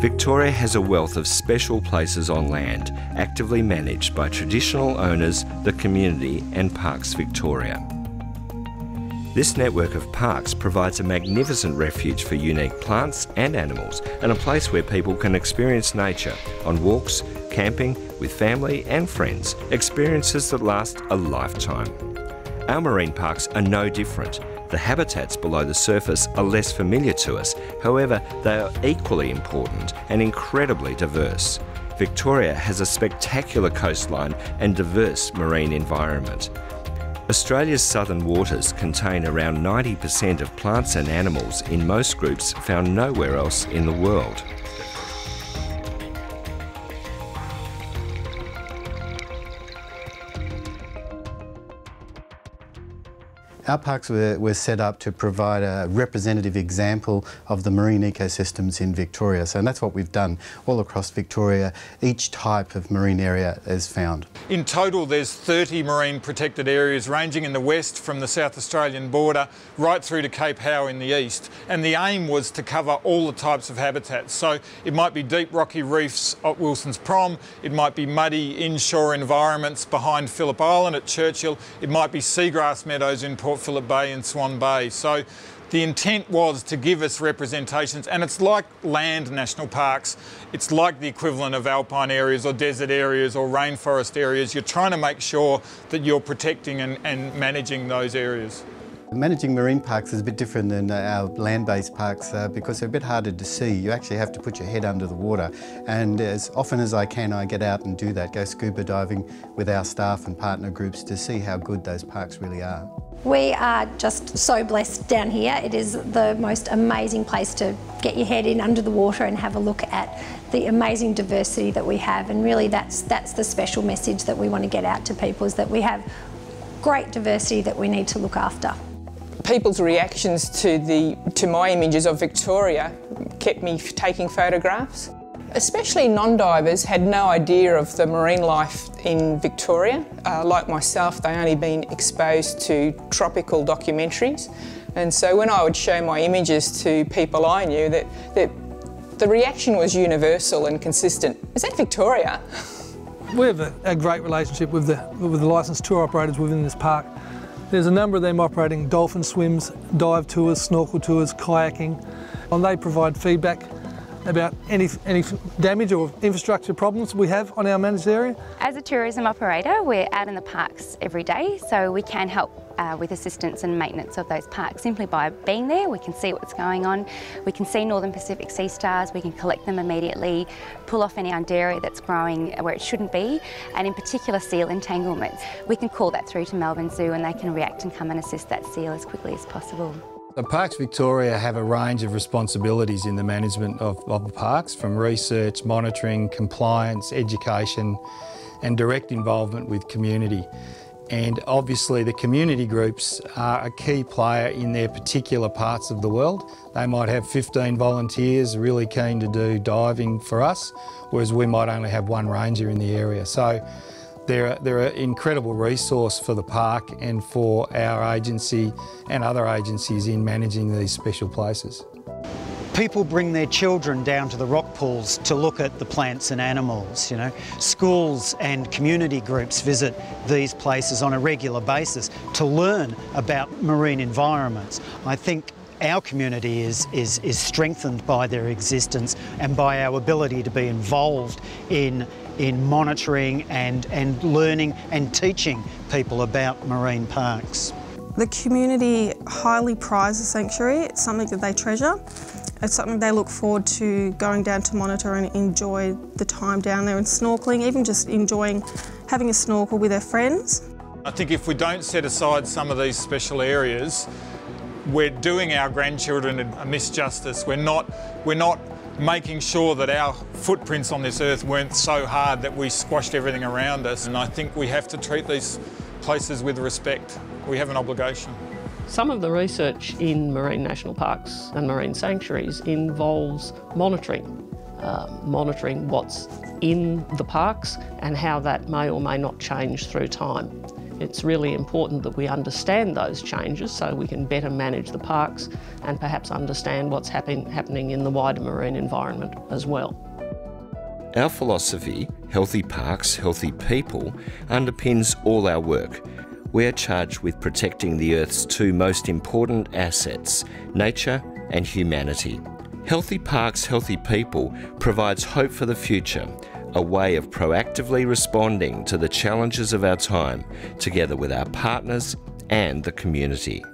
Victoria has a wealth of special places on land, actively managed by traditional owners, the community, and Parks Victoria. This network of parks provides a magnificent refuge for unique plants and animals and a place where people can experience nature on walks, camping, with family and friends, experiences that last a lifetime. Our marine parks are no different. The habitats below the surface are less familiar to us, however, they are equally important and incredibly diverse. Victoria has a spectacular coastline and diverse marine environment. Australia's southern waters contain around 90% of plants and animals in most groups found nowhere else in the world. Our parks were, were, set up to provide a representative example of the marine ecosystems in Victoria. So and that's what we've done all across Victoria. Each type of marine area is found. In total, there's 30 marine protected areas ranging in the west from the South Australian border right through to Cape Howe in the east. And the aim was to cover all the types of habitats. So it might be deep rocky reefs at Wilson's Prom, it might be muddy inshore environments behind Phillip Island at Churchill, it might be seagrass meadows in Port Phillip Bay and Swan Bay. So the intent was to give us representations, and it's like land national parks. It's like the equivalent of alpine areas or desert areas or rainforest areas. You're trying to make sure that you're protecting and, and managing those areas. Managing marine parks is a bit different than uh, our land-based parks uh, because they're a bit harder to see. You actually have to put your head under the water and as often as I can I get out and do that, go scuba diving with our staff and partner groups to see how good those parks really are. We are just so blessed down here. It is the most amazing place to get your head in under the water and have a look at the amazing diversity that we have and really that's that's the special message that we want to get out to people is that we have great diversity that we need to look after people's reactions to the to my images of Victoria kept me taking photographs. Especially non-divers had no idea of the marine life in Victoria. Uh, like myself, they only been exposed to tropical documentaries. And so when I would show my images to people I knew, that, that the reaction was universal and consistent. Is that Victoria? We have a, a great relationship with the, with the licensed tour operators within this park. There's a number of them operating dolphin swims, dive tours, snorkel tours, kayaking, and they provide feedback about any, any damage or infrastructure problems we have on our managed area. As a tourism operator, we're out in the parks every day, so we can help uh, with assistance and maintenance of those parks. Simply by being there, we can see what's going on. We can see Northern Pacific sea stars, we can collect them immediately, pull off any undaria that's growing where it shouldn't be, and in particular seal entanglements. We can call that through to Melbourne Zoo and they can react and come and assist that seal as quickly as possible. The Parks Victoria have a range of responsibilities in the management of, of the parks, from research, monitoring, compliance, education and direct involvement with community. And obviously the community groups are a key player in their particular parts of the world. They might have 15 volunteers really keen to do diving for us, whereas we might only have one ranger in the area. So they're, they're an incredible resource for the park and for our agency and other agencies in managing these special places. People bring their children down to the rock pools to look at the plants and animals, you know. Schools and community groups visit these places on a regular basis to learn about marine environments. I think our community is, is, is strengthened by their existence and by our ability to be involved in in monitoring and, and learning and teaching people about marine parks. The community highly prize the sanctuary. It's something that they treasure. It's something they look forward to going down to monitor and enjoy the time down there and snorkelling, even just enjoying having a snorkel with their friends. I think if we don't set aside some of these special areas, we're doing our grandchildren a misjustice. We're not, we're not making sure that our footprints on this earth weren't so hard that we squashed everything around us. And I think we have to treat these places with respect. We have an obligation. Some of the research in marine national parks and marine sanctuaries involves monitoring, uh, monitoring what's in the parks and how that may or may not change through time. It's really important that we understand those changes so we can better manage the parks and perhaps understand what's happen happening in the wider marine environment as well. Our philosophy, Healthy Parks, Healthy People, underpins all our work. We are charged with protecting the Earth's two most important assets nature and humanity. Healthy Parks, Healthy People provides hope for the future, a way of proactively responding to the challenges of our time, together with our partners and the community.